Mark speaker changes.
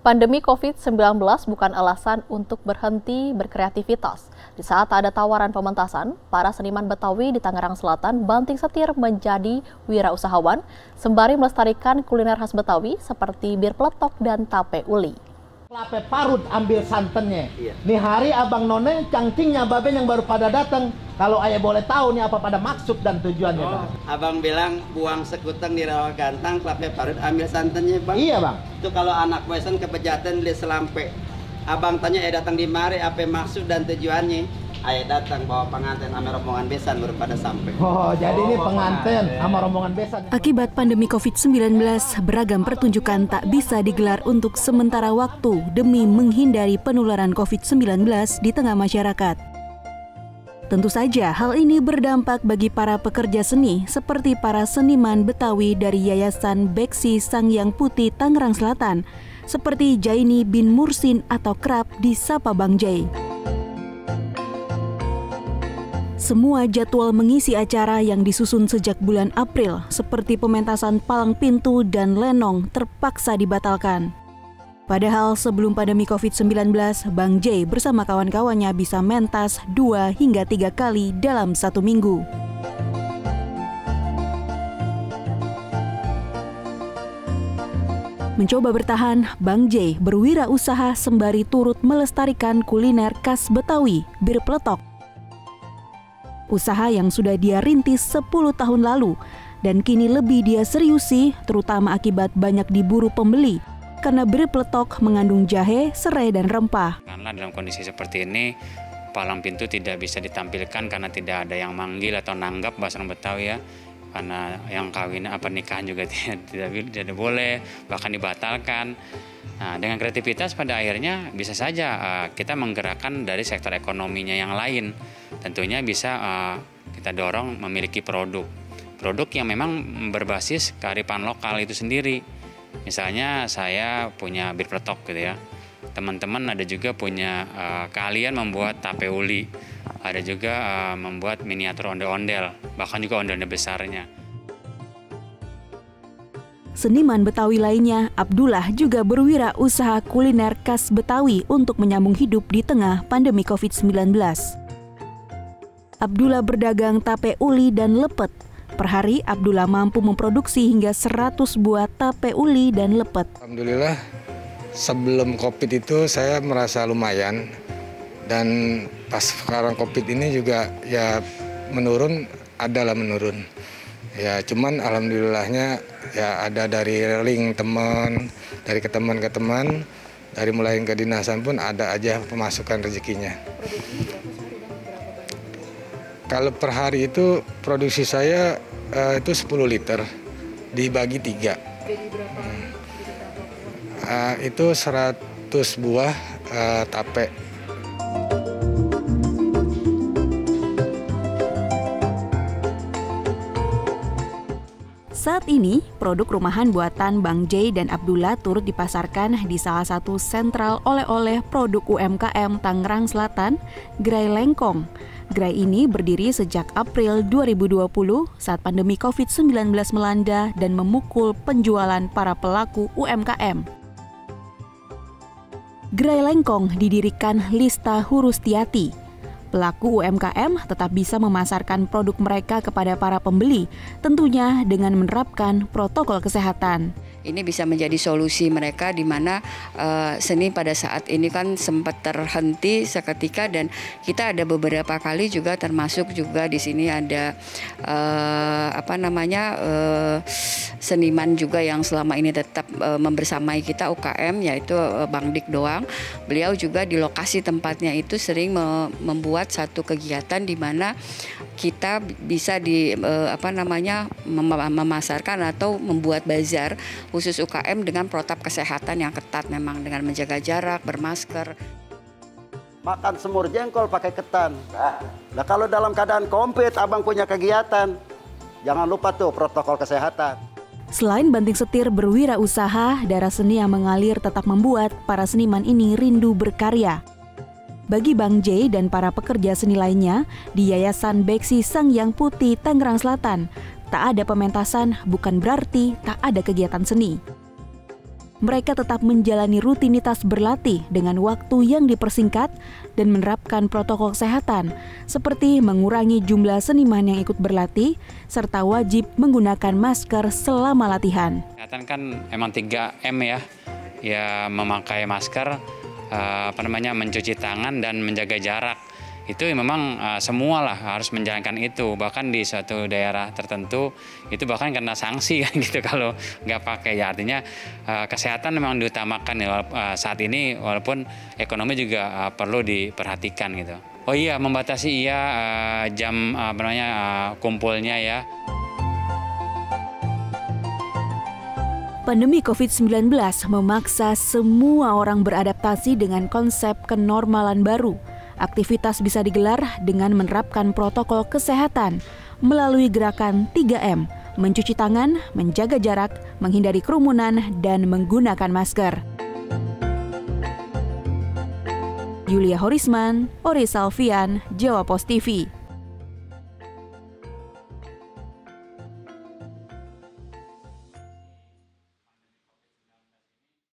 Speaker 1: Pandemi COVID-19 bukan alasan untuk berhenti berkreativitas. Di saat ada tawaran pementasan, para seniman Betawi di Tangerang Selatan banting setir menjadi wirausahawan sembari melestarikan kuliner khas Betawi seperti bir peletok dan tape uli.
Speaker 2: Lape parut ambil santannya. Iya. Nih hari abang none cangcingnya baben yang baru pada datang. Kalau ayah boleh tahu nih apa pada maksud dan tujuannya oh.
Speaker 3: bang. Abang bilang buang sekuteng di rawa gantang, lape parut ambil santannya bang.
Speaker 2: Iya bang.
Speaker 3: Itu kalau anak wesan kepejatan beli selampe. Abang tanya eh datang di mari apa maksud dan tujuannya ayah datang bawa pengantin sama rombongan besan baru pada sampai.
Speaker 2: Oh, jadi oh, ini pengantin sama rombongan besan.
Speaker 4: Akibat pandemi COVID-19, beragam pertunjukan tak bisa digelar untuk sementara waktu demi menghindari penularan COVID-19 di tengah masyarakat. Tentu saja hal ini berdampak bagi para pekerja seni seperti para seniman Betawi dari Yayasan Beksi Sangyang Putih Tangerang Selatan seperti Jaini bin Mursin atau Krab di Sapa Bang Jai. Semua jadwal mengisi acara yang disusun sejak bulan April, seperti pementasan palang pintu dan lenong, terpaksa dibatalkan. Padahal sebelum pandemi COVID-19, Bang J bersama kawan-kawannya bisa mentas dua hingga tiga kali dalam satu minggu. Mencoba bertahan, Bang J berwirausaha sembari turut melestarikan kuliner khas Betawi, bir peletok usaha yang sudah dia rintis 10 tahun lalu dan kini lebih dia seriusi terutama akibat banyak diburu pembeli karena beri peletok mengandung jahe, serai, dan rempah.
Speaker 5: Karena dalam kondisi seperti ini, palang pintu tidak bisa ditampilkan karena tidak ada yang manggil atau nanggap bahasa Betawi ya. Karena yang kawin apa nikahan juga tidak, tidak, boleh, bahkan dibatalkan. Nah, dengan kreativitas pada akhirnya bisa saja uh, kita menggerakkan dari sektor ekonominya yang lain. Tentunya bisa uh, kita dorong memiliki produk. Produk yang memang berbasis kearifan lokal itu sendiri. Misalnya saya punya bir peletok gitu ya. Teman-teman ada juga punya uh, keahlian membuat tape uli. Ada juga uh, membuat miniatur ondel-ondel, bahkan juga ondel-ondel besarnya.
Speaker 4: Seniman Betawi lainnya, Abdullah juga berwirausaha kuliner khas Betawi untuk menyambung hidup di tengah pandemi COVID-19. Abdullah berdagang tape uli dan lepet. Per hari, Abdullah mampu memproduksi hingga 100 buah tape uli dan lepet.
Speaker 6: Alhamdulillah, sebelum COVID itu saya merasa lumayan. Dan pas sekarang COVID ini juga ya menurun, adalah menurun. Ya cuman alhamdulillahnya ya ada dari link teman, dari ke teman ke teman, dari mulai ke dinasan pun ada aja pemasukan rezekinya. Kalau per hari itu produksi saya uh, itu 10 liter dibagi tiga. Uh, itu 100 buah uh, tape
Speaker 4: Saat ini, produk rumahan buatan Bang J dan Abdullah turut dipasarkan di salah satu sentral oleh-oleh produk UMKM Tangerang Selatan, Gerai Lengkong. Gerai ini berdiri sejak April 2020 saat pandemi COVID-19 melanda dan memukul penjualan para pelaku UMKM. Gerai Lengkong didirikan Lista Hurustiati, pelaku UMKM tetap bisa memasarkan produk mereka kepada para pembeli, tentunya dengan menerapkan protokol kesehatan
Speaker 7: ini bisa menjadi solusi mereka di mana uh, seni pada saat ini kan sempat terhenti seketika dan kita ada beberapa kali juga termasuk juga di sini ada uh, apa namanya uh, seniman juga yang selama ini tetap uh, membersamai kita UKM yaitu uh, Bang Dik doang. Beliau juga di lokasi tempatnya itu sering me membuat satu kegiatan di mana kita bisa di uh, apa namanya mem memasarkan atau membuat bazar khusus UKM dengan protap kesehatan yang ketat memang dengan menjaga jarak, bermasker.
Speaker 3: Makan semur jengkol pakai ketan. Nah, kalau dalam keadaan kompet abang punya kegiatan, jangan lupa tuh protokol kesehatan.
Speaker 4: Selain banting setir berwirausaha, darah seni yang mengalir tetap membuat para seniman ini rindu berkarya. Bagi Bang J dan para pekerja seni lainnya di Yayasan Beksi Sang Yang Putih Tangerang Selatan, Tak ada pementasan bukan berarti tak ada kegiatan seni. mereka tetap menjalani rutinitas berlatih dengan waktu yang dipersingkat dan menerapkan protokol kesehatan, seperti mengurangi jumlah seniman yang ikut berlatih, serta wajib menggunakan masker selama latihan.
Speaker 5: Kesehatan kan emang 3M ya, ya memakai masker, eh, apa namanya mencuci tangan dan menjaga jarak itu memang uh, semua lah harus menjalankan itu. Bahkan di suatu daerah tertentu itu bahkan kena sanksi kan gitu. Kalau nggak pakai. Ya artinya uh, kesehatan memang diutamakan ya, uh, saat ini walaupun ekonomi juga uh, perlu diperhatikan gitu. Oh iya membatasi iya uh, jam uh, namanya uh, kumpulnya ya.
Speaker 4: Pandemi COVID-19 memaksa semua orang beradaptasi dengan konsep kenormalan baru Aktivitas bisa digelar dengan menerapkan protokol kesehatan melalui gerakan 3M, mencuci tangan, menjaga jarak, menghindari kerumunan, dan menggunakan masker. Yulia Horisman, Ori Salvian, Jawa Post TV.